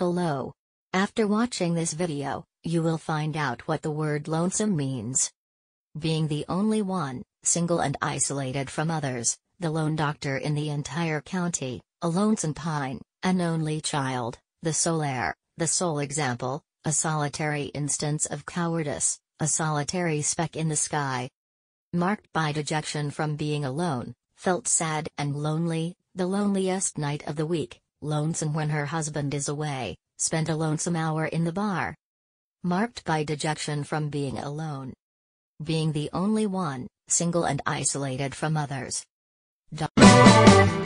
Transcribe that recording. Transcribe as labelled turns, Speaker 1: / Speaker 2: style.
Speaker 1: Hello. After watching this video, you will find out what the word lonesome means. Being the only one, single and isolated from others, the lone doctor in the entire county, a lonesome pine, an only child, the sole heir, the sole example, a solitary instance of cowardice, a solitary speck in the sky. Marked by dejection from being alone, felt sad and lonely, the loneliest night of the week, lonesome when her husband is away, spent a lonesome hour in the bar. Marked by dejection from being alone. Being the only one, single and isolated from others. Do-